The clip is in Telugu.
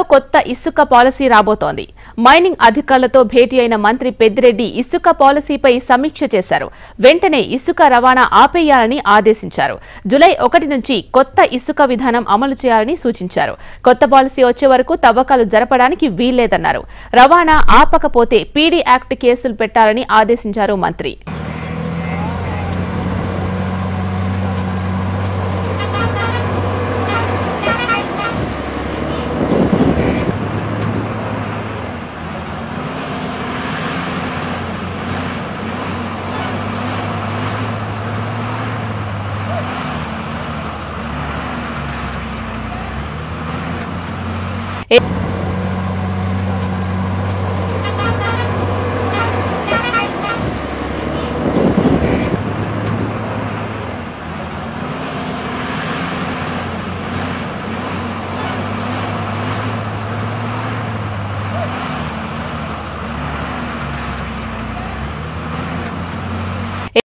త్వరలో కొత్త ఇసుక పాలసీ రాబోతోంది. మైనింగ్ అధికారులతో భేటీ అయిన మంత్రి పెద్దిరెడ్డి ఇసుక పాలసీపై సమీక్ష చేశారు. వెంటనే ఇసుక రవాణా ఆపేయాలని ఆదేశించారు. జులై ఒకటి నుంచి కొత్త ఇసుక విధానం అమలు చేయాలని సూచించారు. కొత్త పాలసీ వచ్చే వరకు తవ్వకాలు జరపడానికి వీల్లేదన్నారు. రవాణా ఆపకపోతే పీడీ యాక్ట్ కేసులు పెట్టాలని ఆదేశించారు మంత్రి.